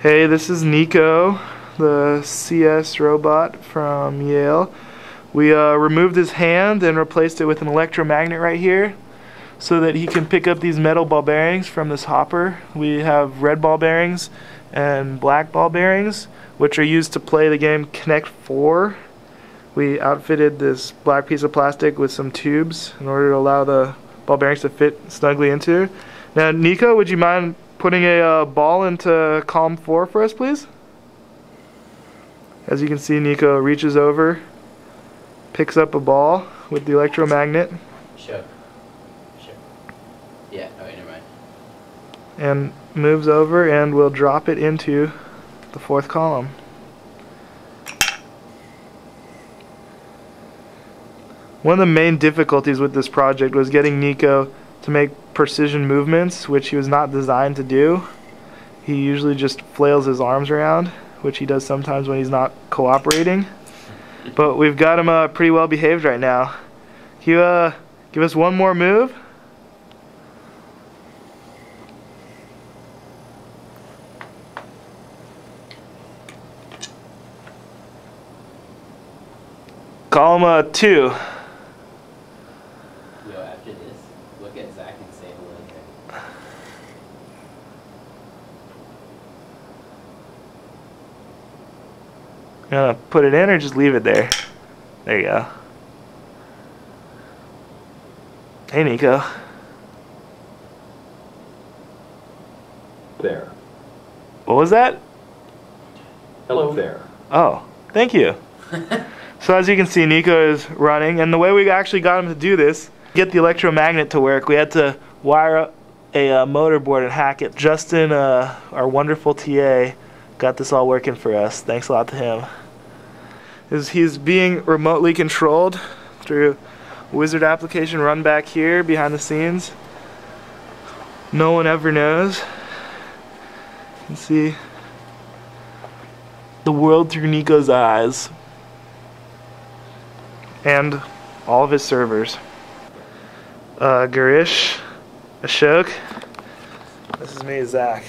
Hey, this is Nico, the CS robot from Yale. We uh, removed his hand and replaced it with an electromagnet right here so that he can pick up these metal ball bearings from this hopper. We have red ball bearings and black ball bearings, which are used to play the game Connect 4. We outfitted this black piece of plastic with some tubes in order to allow the ball bearings to fit snugly into. Now, Nico, would you mind putting a uh, ball into column 4 for us, please? As you can see, Nico reaches over, picks up a ball with the electromagnet. Sure. Sure. Yeah, oh, never mind. and moves over and will drop it into the fourth column. One of the main difficulties with this project was getting Nico to make precision movements, which he was not designed to do. He usually just flails his arms around, which he does sometimes when he's not cooperating. But we've got him uh, pretty well behaved right now. Can you uh, give us one more move? Column uh, two. Look at Zach and say hello there. You gonna put it in or just leave it there? There you go. Hey, Nico. There. What was that? Hello there. Oh, thank you. So as you can see, Nico is running, and the way we actually got him to do this, get the electromagnet to work, we had to wire up a uh, motor board and hack it. Justin, uh, our wonderful TA, got this all working for us. Thanks a lot to him. Is he's being remotely controlled through wizard application run back here behind the scenes. No one ever knows. You can see the world through Nico's eyes and all of his servers. Uh, Garish, Ashok, this is me, Zach.